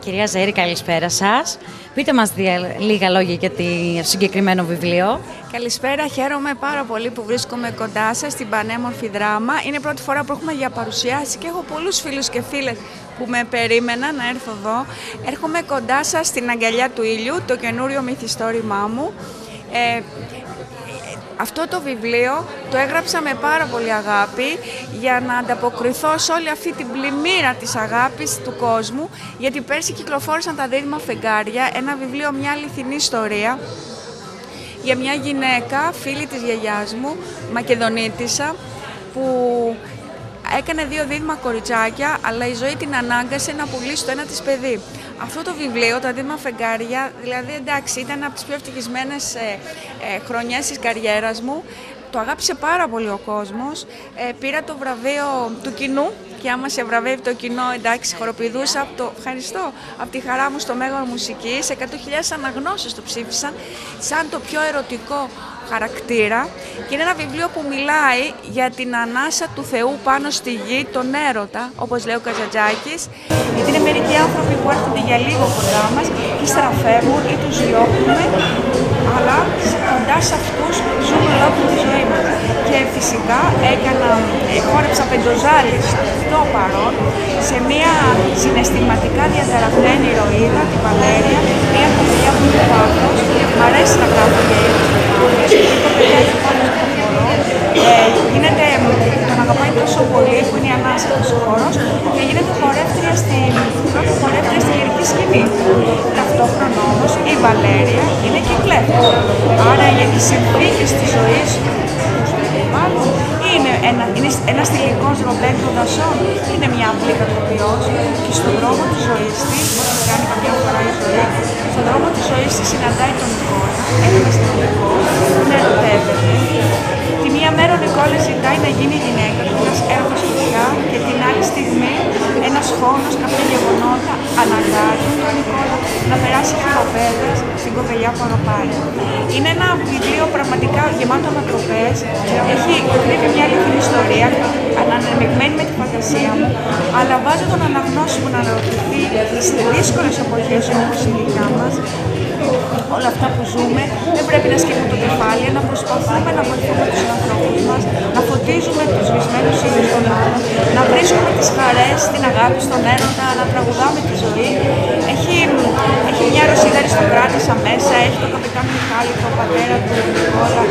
Κυρία Ζέρη, καλησπέρα σας. Πείτε μας λίγα λόγια για το συγκεκριμένο βιβλίο. Καλησπέρα, χαίρομαι πάρα πολύ που βρίσκομαι κοντά σας στην πανέμορφη δράμα. Είναι πρώτη φορά που έχουμε για παρουσιάσει και έχω πολλούς φίλους και φίλες που με περίμεναν να έρθω εδώ. Έρχομαι κοντά σας στην αγκαλιά του ήλιου, το καινούριο μυθιστόρημά μου. Ε, αυτό το βιβλίο το έγραψα με πάρα πολύ αγάπη για να ανταποκριθώ σε όλη αυτή την πλημμύρα της αγάπης του κόσμου γιατί πέρσι κυκλοφόρησαν τα δίδυμα φεγγάρια, ένα βιβλίο μια αληθινή ιστορία για μια γυναίκα, φίλη της γιαγιάς μου, Μακεδονίτισσα, που έκανε δύο δίδυμα κοριτσάκια, αλλά η ζωή την ανάγκασε να πουλήσει το ένα της παιδί. Αυτό το βιβλίο, τα δίδυμα φεγγάρια, δηλαδή εντάξει, ήταν από τις πιο ευτυχισμένες ε, ε, χρονιές της καριέρας μου. Το αγάπησε πάρα πολύ ο κόσμος. Ε, πήρα το βραβείο του κοινού και άμα σε βραβεύει το κοινό, εντάξει, χοροπηδούσα από το, ευχαριστώ, από τη χαρά μου στο Μέγαρο Μουσικής. 100.000 αναγνώσεις το ψήφισαν σαν το πιο ερωτικό χαρακτήρα και είναι ένα βιβλίο που μιλάει για την ανάσα του Θεού πάνω στη γη, τον έρωτα, όπως λέει ο Καζατζάκης, γιατί είναι μερικοί άνθρωποι που έρχονται για λίγο κοντά μας, ύστερα φεύγουν ή τους διώχνουμε, αλλά κοντά σε αυτούς ζούμε ολόκληρη τη ζωή μας. Και φυσικά έκανα, ε, χόρεψα πεντοζάλι στο παρόν, σε μια συναισθηματικά διαταραγμένη ηρωίδα, την Βαλέρια, μια κομμάτια που είναι πάθος, μ' αρέσει να γράφω για ε, γίνεται, τον αγαπάει τόσο πολύ που είναι η ανάσα του χώρος και γίνεται χορεύτρια στην πρώτη χορεύτρια στη λυρική σκηνή. Ταυτόχρονα όμω η Βαλέρια είναι και κλέφτη. Άρα για τις συνθήκες της ζωής είναι ένα, είναι ένας θηλυκός των δασών, είναι μια απλή κατοποιός και στον δρόμο της ζωής της, όπως κάνει κάποια φορά η ζωή, στον δρόμο της ζωής της συναντάει τον Νικόλα, ένα αστυνομικό, που ερωτεύεται. Τη μία μέρα ο Νικόλας ζητάει να γίνει γυναίκα του, ένας έρωτας φωτιά και την άλλη στιγμή ένας φόνος, κάποια γεγονότα αναγκάζουν τον Νικόλα να περάσει χειροπέδες στην κοπελιά που αγαπάει. Είναι ένα βιβλίο πραγματικά γεμάτο ανατροπές, έχει κρύβει μια αληθινή ιστορία, ανανεμιγμένη με τη φαντασία μου, αλλά βάζει τον αναγνώσιμο να αναρωτηθεί σε δύσκολες εποχές όπως η δικιά μας, όλα αυτά που ζούμε, δεν πρέπει να σκεφτούμε το κεφάλι, να προσπαθούμε να βοηθούμε τους ανθρώπους μας, να φωτίζουμε τους βυσμένους ήλιους των άλλων, να βρίσκουμε τις χαρές, την αγάπη, στον έρωτα, να τραγουδάμε τη ζωή. Έχει, έχει μια ρωσίδα αριστοκράτησα μέσα, έχει τον καπιτάν Μιχάλη, τον πατέρας του Νικόλα,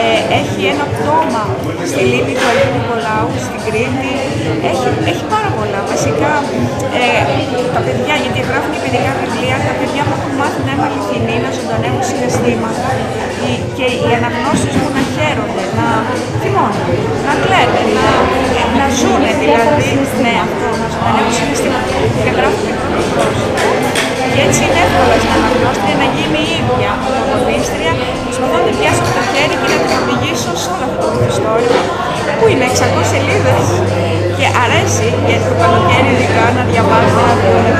ε, έχει ένα πτώμα στη λίμνη του Αγίου Νικολάου, στην Κρήτη. Έχει, έχει πάρα πολλά. Βασικά, ε, τα παιδιά, γιατί γράφουν και παιδικά βιβλία, τα παιδιά που έχουν μάθει να είναι αληθινοί, να ζωντανεύουν συναισθήματα και οι αναγνώσεις μου να χαίρονται, να θυμώνουν, να κλαίνουν, να, να ζουν δηλαδή, ναι αυτό, να ζωντανεύουν συναισθήματα και γράφουν και πρόσωπο. Και έτσι είναι εύκολο στην αναγνώστρια να γίνει η ίδια πρωταγωνίστρια, προσπαθώ να την πιάσω από το χέρι και να την οδηγήσω σε όλο αυτό το ιστορικό που είναι 600 σελίδες. Και αρέσει γιατί το καλοκαίρι ειδικά να διαβάζετε να δούμε